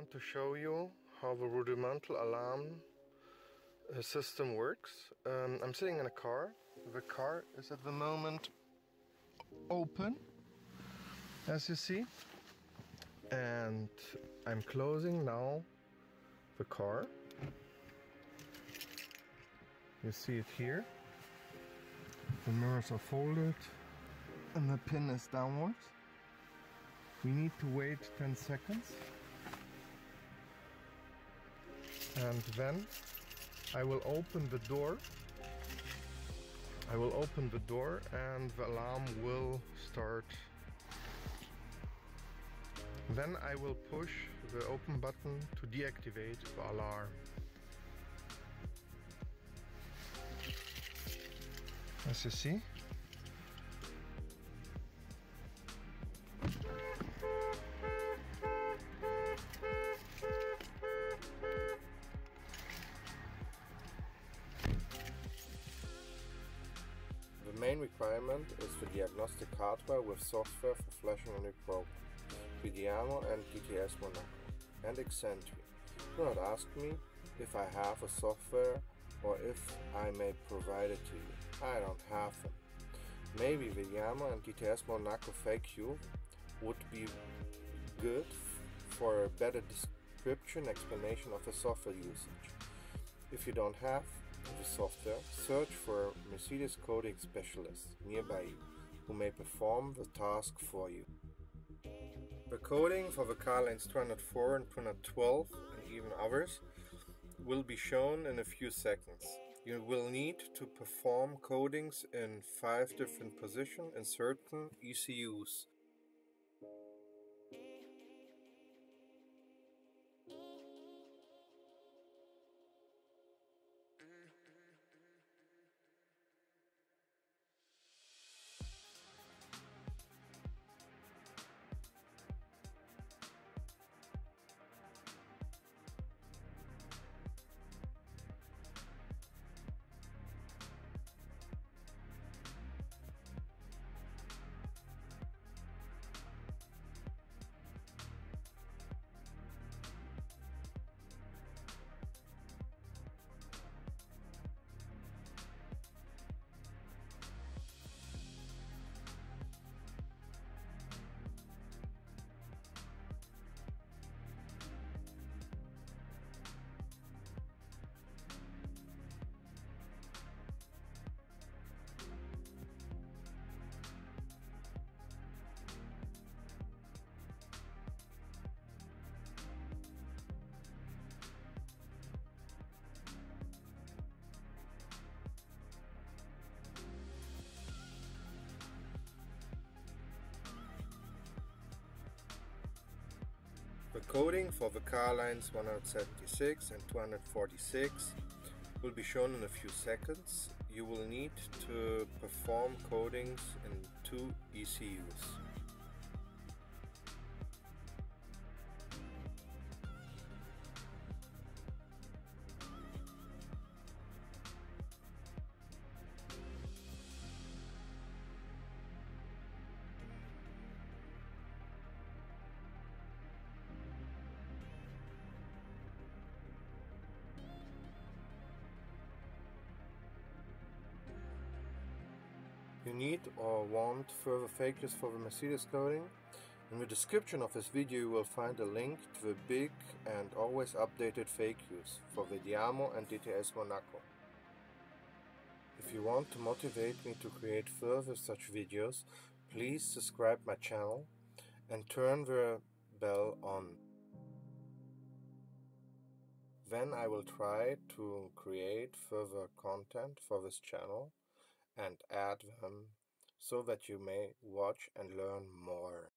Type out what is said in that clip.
want to show you how the rudimental alarm uh, system works. Um, I'm sitting in a car. The car is at the moment open, as you see. And I'm closing now the car. You see it here. The mirrors are folded and the pin is downwards. We need to wait 10 seconds. And then I will open the door. I will open the door and the alarm will start. Then I will push the open button to deactivate the alarm. As you see, is the diagnostic hardware with software for flashing a new program, Vediamo and DTS Monaco, and Xentry. Do not ask me if I have a software or if I may provide it to you. I don't have them. Maybe Vediamo and DTS Monaco FAQ would be good for a better description explanation of the software usage. If you don't have the software, search for Mercedes coding specialist nearby you who may perform the task for you. The coding for the car lines 204 and 212 and even others will be shown in a few seconds. You will need to perform codings in five different positions in certain ECUs The coding for the car lines 176 and 246 will be shown in a few seconds. You will need to perform codings in two ECUs. You need or want further FAQs for the Mercedes coding? In the description of this video you will find a link to the big and always updated FAQs for Vediamo and DTS Monaco. If you want to motivate me to create further such videos, please subscribe my channel and turn the bell on. Then I will try to create further content for this channel and add them so that you may watch and learn more.